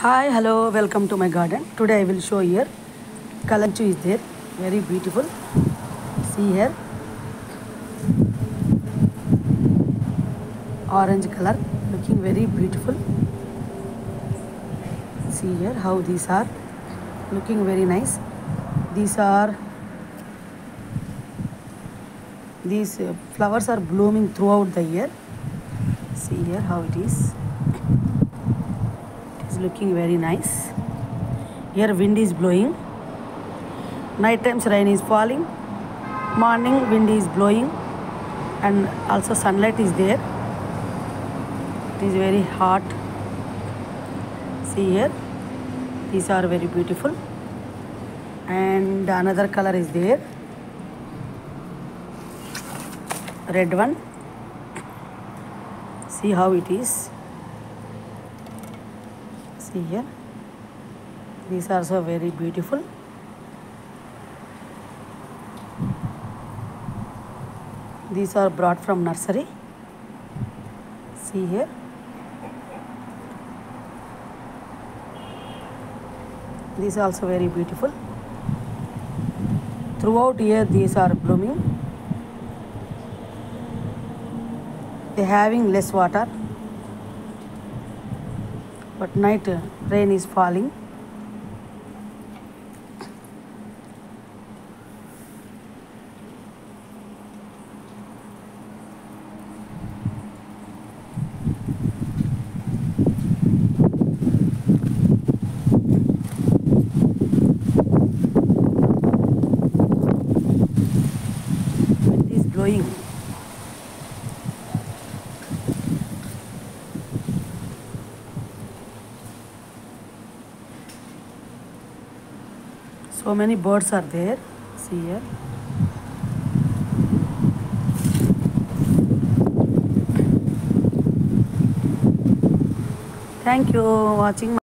Hi, hello, welcome to my garden. Today I will show here. Kalanchoe is there, very beautiful. See here. Orange color, looking very beautiful. See here how these are looking very nice. These are these uh, flowers are blooming throughout the year. See here how it is. Looking very nice. Here wind is blowing. Night times rain is falling. Morning wind is blowing and also sunlight is there. It is very hot. See here. These are very beautiful. And another color is there. Red one. See how it is. See here. These are also very beautiful. These are brought from nursery. See here. These are also very beautiful. Throughout year these are blooming. They having less water. But night uh, rain is falling. Wind is blowing. So many birds are there. See here. Thank you for watching.